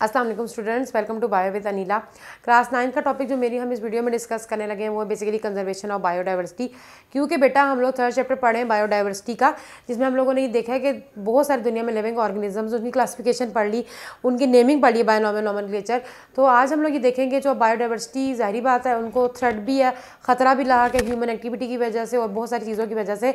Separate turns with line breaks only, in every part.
Aslam students welcome to bio with Anila class nine का topic जो मेरी हम इस वीडियो में डिस्कस करने लगे हैं, वो बेसिकली कंजर्वेशन ऑफ़ बायोडाइवर्सिटी क्योंकि बेटा हम लोग थर्ड चैप्टर पढ़े हैं बायोडाइवर्सिटी का, जिसमें हम लोगों ने ये देखा है कि बहुत सारी दुनिया में लिविंग ऑर्गेनिजम्स उनकी क्लासिफिकेशन पढ़ ली, उनकी नेमिंग पढ़ ली बायोनॉमल नॉमन तो आज हम लोग ये देखेंगे जो बायोडाइवर्सिटी ज़ाहिर बात है, उनको थ्रेड भी है, ख़तरा भी रहा कि ह्यूमन एक्टिविटी की वजह से और बहुत सारी चीज़ों की वजह से.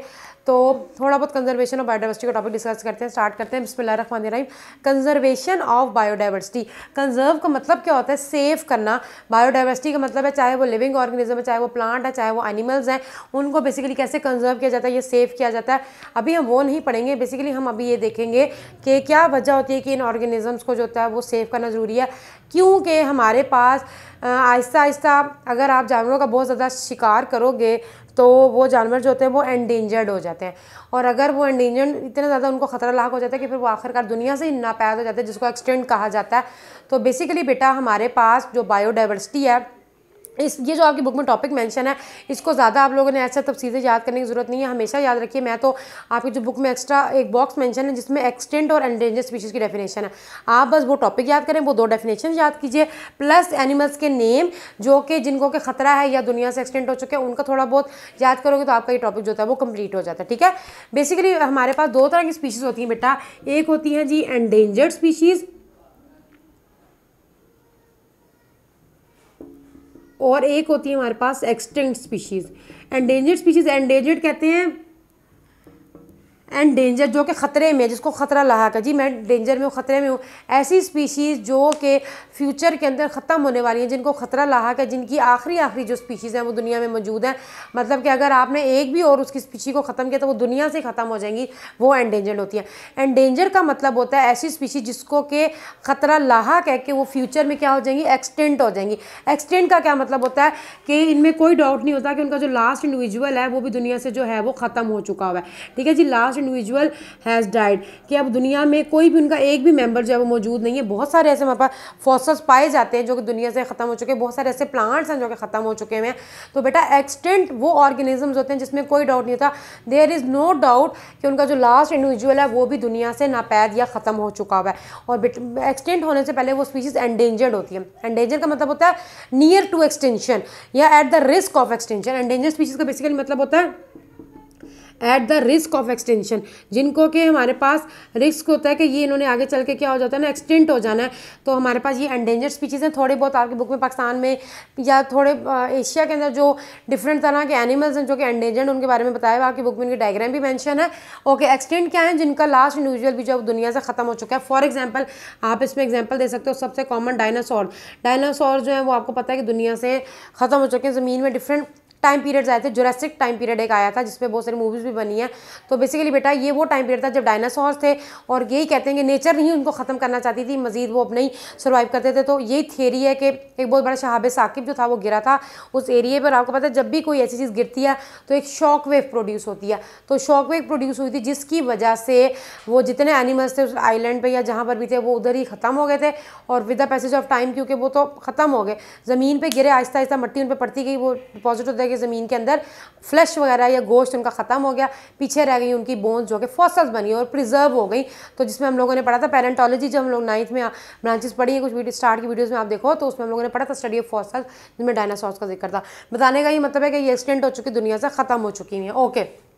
तो थोड़ा बहुत कंजर्वेशन ऑफ़ बायोडाइवर्सिटी का टॉपिक डिस्कस करते हैं स्टार्ट करते हैं. बिस्मिल्लाह conservation of biodiversity biodiversity conserve का मतलब क्या होता है? सेव करना। बायोडाइवर्सिटी का मतलब है, चाहे वो लिविंग ऑर्गेनिज्म है, चाहे वो प्लांट है, चाहे वो एनिमल्स हैं, उनको बेसिकली कैसे कंजर्व किया जाता है? ये सेव किया जाता है। अभी हम वो नहीं पढ़ेंगे। बेसिकली हम अभी ये देखेंगे कि क्या वजह होती है कि इन ऑर्गेनिजम्स को जो होता है वो सेव करना ज़रूरी है। क्योंकि हमारे पास आहिस्ता आहिस्ता अगर आप जानवरों का बहुत ज़्यादा शिकार करोगे तो वो जानवर जो होते हैं वो एंडेंजर्ड हो जाते हैं। और अगर वो एंडेंजर्ड इतना ज़्यादा उनको ख़तरा लाक हो जाता है कि फिर वो आखिरकार दुनिया से ही नापैद हो जाते हैं, जिसको एक्सटेंड कहा जाता है। तो बेसिकली बेटा हमारे पास जो बायोडाइवर्सिटी है इस ये जो आपकी बुक में टॉपिक मेंशन है, इसको ज़्यादा आप लोगों ने ऐसा तफसील याद करने की ज़रूरत नहीं है, हमेशा याद रखिए। मैं तो आपकी जो बुक में एक्स्ट्रा एक बॉक्स मेंशन है, जिसमें एक्सटेंट और एंडेंजर स्पीशीज़ की डेफिनेशन है। आप बस वो टॉपिक याद करें, वो दो डेफिनेशन याद कीजिए प्लस एनिमल्स के नेम जो कि जिनको के ख़तरा है या दुनिया से एक्सटेंट हो चुके हैं, उनका थोड़ा बहुत याद करोगे तो आपका ये टॉपिक जो होता है वो कंप्लीट हो जाता है, ठीक है? बेसिकली हमारे पास दो तरह की स्पीशीज़ होती हैं बेटा। एक होती हैं जी एंडेंजर्ड स्पीशीज़ और एक होती है हमारे पास extinct species endangered species endangered कहते हैं एंड डेंजर जो कि ख़तरे में जिसको ख़तरा लहा का जी, मैं डेंजर में हूँ, ख़तरे में हूँ। ऐसी स्पीशीज़ जो कि फ्यूचर के अंदर ख़त्म होने वाली हैं, जिनको ख़तरा लहा का जिनकी आखिरी आखिरी जो स्पीशीज़ हैं, वो दुनिया में मौजूद हैं। मतलब कि अगर आपने एक भी और उसकी स्पीशी को ख़त्म किया तो वो दुनिया से ख़त्म हो जाएँगी, वो एंडेंजर्ड होती हैं। एंडेंजर का मतलब होता है ऐसी स्पीशीज़ जिसको कि ख़तरा लाहा कह के वो फ्यूचर में क्या हो जाएँगी, एक्सटेंट हो जाएँगी। एक्सटेंट का क्या मतलब होता है कि इनमें कोई डाउट नहीं होता कि उनका जो लास्ट इंडिविजुअल है, वो भी दुनिया से जो है, वो ख़त्म हो चुका हुआ है। ठीक है जी, लास्ट इंडिविजुअल हैज़ डाइड कि अब दुनिया में कोई भी उनका एक भी मेंबर जो है वो मौजूद नहीं है। बहुत सारे ऐसे हमारे पास फॉसल्स पाए जाते हैं जो कि दुनिया से ख़त्म हो चुके हैं। बहुत सारे ऐसे प्लांट्स हैं जो कि ख़त्म हो चुके हैं। तो बेटा एक्सटेंट वो ऑर्गेनिजम्स होते हैं जिसमें कोई डाउट नहीं होता। देयर इज़ नो डाउट कि उनका जो लास्ट इंडिविजुअल है वो भी दुनिया से नापैद या ख़त्म हो चुका हुआ है। और एक्सटेंट होने से पहले वो स्पीशीज़ एंडेंजर्ड होती है। एंडेंजर का मतलब होता है नियर टू एक्सटेंशन या at the risk of extinction endangered species का बेसिकली मतलब होता है at the risk of extinction जिनको कि हमारे पास रिस्क होता है कि ये इन्होंने आगे चल के क्या हो जाता है ना एक्सटेंट हो जाना है। तो हमारे पास ये एंडेंजर स्पीचीज़ हैं। थोड़े बहुत आपकी बुक में पाकिस्तान में या थोड़े एशिया के अंदर जो डिफरेंट तरह के एनिमल्स हैं, जो कि एंडेंजर्ड उनके बारे में बताया हुआ आपकी बुक में उनकी डायग्राम भी मैंशन है। ओके एक्सटेंट क्या है? जिनका लास्ट इंडिविजुअल भी जो दुनिया से ख़त्म हो चुका है। फॉर एग्ज़ाम्पल आप इसमें एग्ज़ाम्पल दे सकते हो। सबसे कॉमन डायनासोर डायनासोर जो है, वो आपको पता है कि दुनिया से ख़त्म हो चुके हैं। ज़मीन में डिफरेंट टाइम पीरियड्स आए थे जोरेस्टिक टाइम पीरियड एक आया था जिसपे बहुत सारी मूवीज़ भी बनी है। तो बेसिकली बेटा, ये वो टाइम पीरियड था जब डायनासोर थे, और यही कहते हैं कि नेचर नहीं उनको ख़त्म करना चाहती थी, मजीद वो अपने ही सर्वाइव करते थे। तो यही थियरी है कि एक बहुत बड़ा शहाब साकिब जो था, वो गिरा था उस एरिए पर। आपको पता है, जब भी कोई ऐसी चीज़ गिरती है तो एक शॉक वेव प्रोड्यूस होती है। तो शॉक वेव प्रोड्यूस हुई थी जिसकी वजह से वो जितने एनिमल्स थे उस आइलैंड पर या जहाँ पर भी थे, वो उधर ही ख़त्म हो गए थे, और with the passage of time क्योंकि वो तो ख़त्म हो गए। ज़मीन पर गिरे आहिस्ता आहिस्ता मट्टी उन पर पड़ती गई, वो डिपॉजिट होता कि ज़मीन के अंदर फ्लश वगैरह या गोश्त उनका ख़त्म हो गया। पीछे रह गई उनकी बोन्स जो कि फॉसल्स बनी और प्रिजर्व हो गई। तो जिसमें हम लोगों ने पढ़ा था पेरेंटोलॉजी जब हम लोग नाइन्थ में ब्रांचेस पढ़ी है, कुछ वीडियो स्टार्ट की वीडियोज़ में आप देखो तो उसमें हम लोगों ने पढ़ा था स्टडी ऑफ़ फॉसल्स जिसमें डायनासॉर्स का ज़िक्र था। बताने का ये मतलब है कि ये एक्सटेंट हो चुकी, दुनिया से ख़त्म हो चुकी हैं। ओके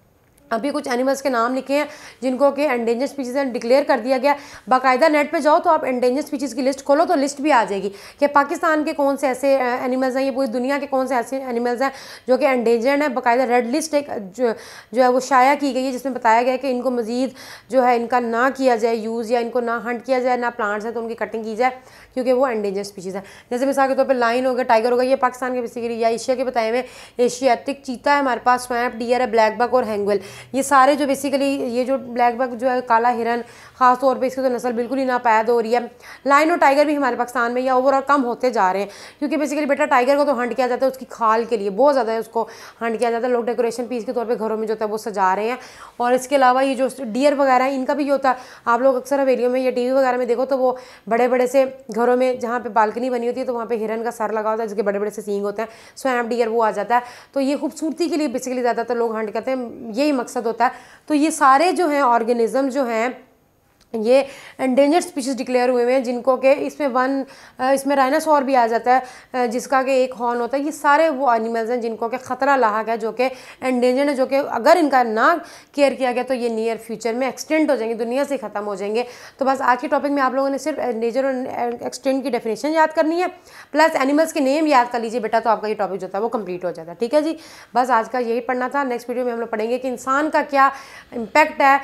अभी कुछ एनिमल्स के नाम लिखे हैं जिनको कि एंडेंजर स्पीशीज़ डिक्लेयर कर दिया गया। बाकायदा नेट पे जाओ तो आप एंडेंजर स्पीशीज़ की लिस्ट खोलो तो लिस्ट भी आ जाएगी कि पाकिस्तान के कौन से ऐसे एनिमल्स हैं ये पूरी दुनिया के कौन से ऐसे एनिमल्स हैं जो कि एंडेंजर्ड हैं। बाकायदा रेड लिस्ट एक, जो जो है वो शाया की गई है, जिसमें बताया गया कि इनको मज़ीद जो है इनका ना किया जाए यूज़ या इनको ना हंट किया जाए, ना प्लांट्स हैं तो उनकी कटिंग की जाए, क्योंकि वो एंडेंजर स्पीशीज़ है। जैसे मिसाल के तौर पर लाइन हो गया टाइगर हो गया, ये पाकिस्तान के बेसिकली या एशिया के बताए हुए एशियाटिक चीता है हमारे पास स्वैप डियर है ब्लैक बक और हैंगवेल ये सारे जो बेसिकली ये जो ब्लैक बक जो है, काला हिरन ख़ास तौर पर इसकी तो नस्ल बिल्कुल ही नापैद हो रही है। लाइन और टाइगर भी हमारे पाकिस्तान में या ओवरऑल कम होते जा रहे हैं। क्योंकि बेसिकली बेटा टाइगर को तो हंट किया जाता है उसकी खाल के लिए, बहुत ज़्यादा उसको हंट किया जाता है। लोग डेकोरेशन पीस के तौर पर घरों में जो होता है वो सजा रहे हैं। और इसके अलावा ये जो डियर वगैरह है, इनका भी ये होता है, आप लोग अक्सर हवेलियों में या टीवी वगैरह में देखो तो वो बड़े बड़े से घरों में जहाँ पर बालकनी बनी होती है तो वहाँ पर हिरन का सर लगा होता है, जिसके बड़े बड़े से सींग होते हैं। स्वैम डियर वो आ जाता है। तो ये खूबसूरती के लिए बेसिकली ज़्यादातर लोग हंट करते हैं। यही मकसद होता है। तो ये सारे जो हैं ऑर्गेनिज़म जो हैं ये एंडेंजर स्पीशीज़ डिक्लेयर हुए हुए हैं, जिनको के इसमें वन इसमें राइनासोर भी आ जाता है जिसका कि एक हॉर्न होता है, ये सारे वो एनिमल्स हैं जिनको के ख़तरा लाक है, जो कि एंडेंजर्ड है, जो कि अगर इनका ना केयर किया गया तो ये नियर फ्यूचर में एक्सटेंड हो जाएँगे, दुनिया से ख़त्म हो जाएँगे। तो बस आज के टॉपिक में आप लोगों ने सिर्फ़ एंडेंजर और एक्सटेंड की डेफिनेशन याद करनी है प्लस एनिमल्स के नेम याद कर लीजिए बेटा तो आपका ये टॉपिक जो था वो कंप्लीट हो जाता है, ठीक है जी? बस आज का यही पढ़ना था नेक्स्ट वीडियो में हम लोग पढ़ेंगे कि इंसान का क्या इम्पैक्ट है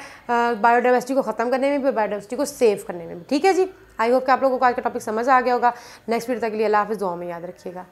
बायोडाइवर्सिटी को ख़त्म करने में भी बायोडाइवर्सिटी को सेव करने में ठीक है जी? आई होप कि आप लोगों को आज का टॉपिक समझ आ गया होगा। नेक्स्ट वीडियो तक के लिए अल्लाह हाफिज़, दुआ में याद रखिएगा।